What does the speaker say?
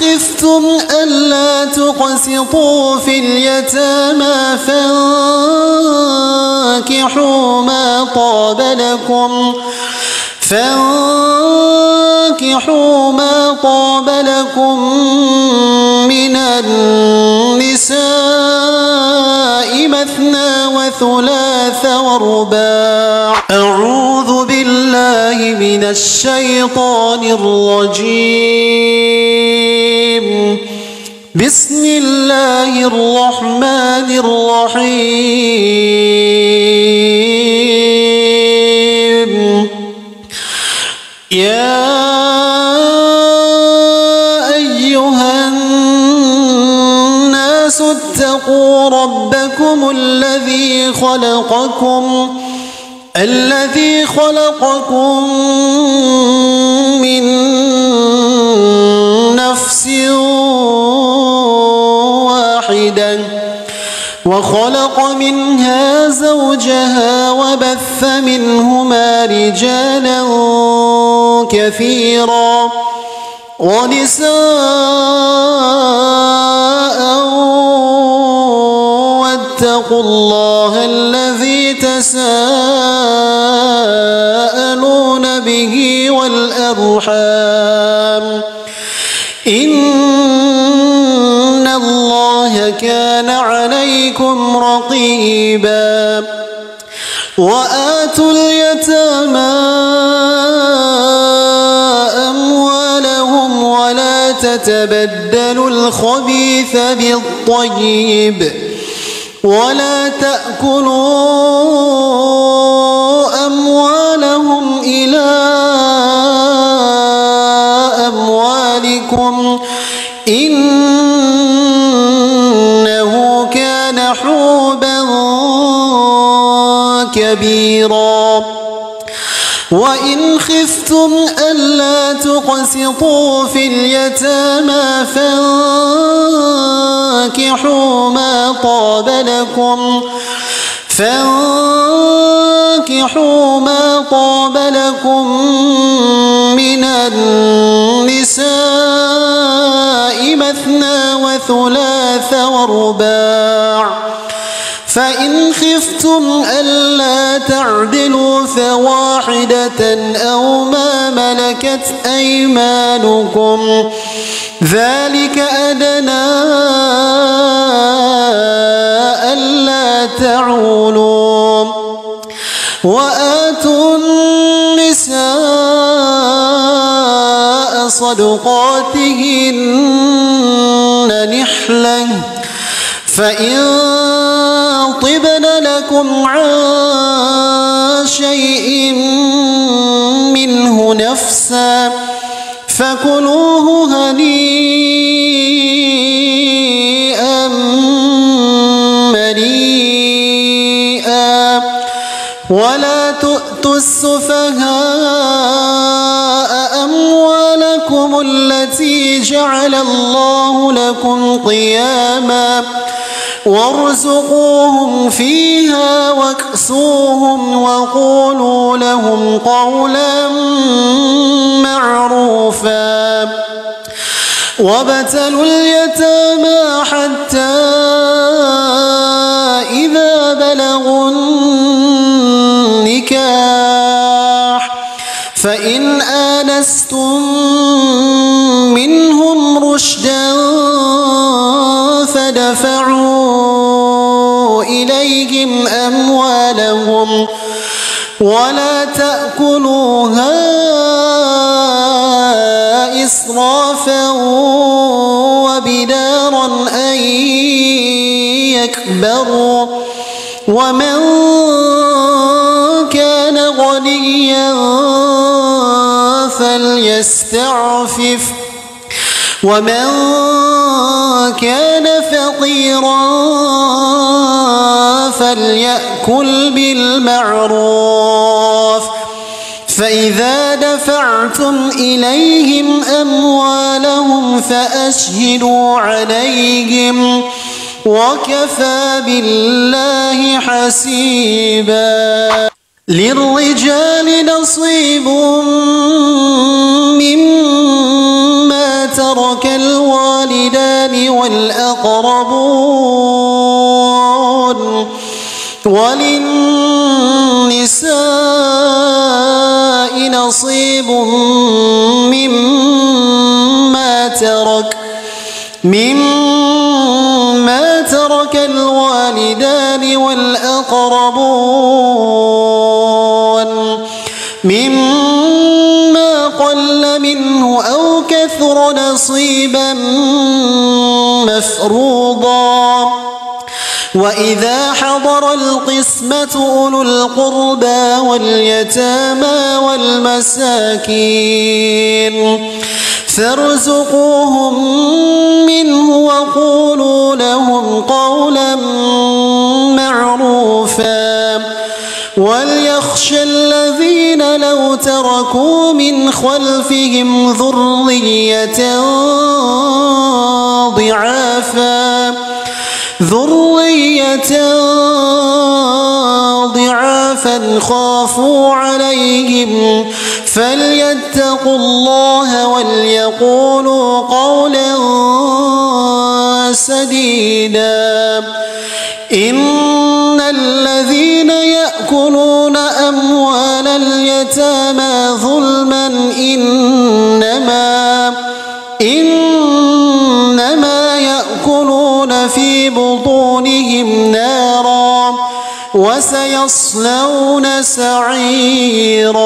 خفتم ألا تقسطوا في اليتامى فانكحوا ما طاب لكم فانكحوا ما طاب لكم من النساء مثنى وثلاث ورباع من الشيطان الرجيم. بسم الله الرحمن الرحيم. يا أيها الناس اتقوا ربكم الذي خلقكم الذي خلقكم من نفس واحدة وخلق منها زوجها وبث منهما رجالا كثيرا ونساء واتقوا الله الذي تساءلون والأرحام إن الله كان عليكم رقيبا. وآتوا اليتامى أموالهم ولا تتبدلوا الخبيث بالطيب. ولا تأكلوا كبيرا. وإن خفتم ألا تقسطوا في اليتامى فانكحوا ما طاب لكم. فانكحوا ما طاب لكم من النساء مثنى وثلاث ورباع. فإن خفتم ألا تعدلوا فواحدة أو ما ملكت أيمانكم ذلك أدنى ألا تعولوا وآتوا النساء صدقاتهن نحلة فإن طبن لكم عن شيء منه نفسا فكلوه هنيئا مريئا ولا تؤتوا السفهاء أموالكم التي جعل الله لكم قياماً وارزقوهم فيها واكسوهم وقولوا لهم قولا معروفا وابتلوا اليتامى حتى فدفعوا إليهم أموالهم ولا تأكلوها إسرافا وبدارا أن يكبروا ومن كان غنيا فليستعفف ومن كان فقيرا فليأكل بالمعروف فإذا دفعتم إليهم أموالهم فأشهدوا عليهم وكفى بالله حسيبا للرجال نصيب ترك الوالدان والأقربون وللنساء نصيب مما ترك مما ترك الوالدان والأقربون قل منه أو كثر نصيبا مفروضا. وإذا حضر القسمة أولو القربى واليتامى والمساكين فارزقوهم منه وقولوا لهم قولا معروفا. وليخشى الذين لو تركوا من خلفهم ذرية ضعافا ذرية ضعافا خافوا عليهم فليتقوا الله وليقولوا قولا سديدا. إن الذين يأكلون اليتامى ظلما إنما إنما يأكلون في بطونهم نارا وسيصلون سعيرا.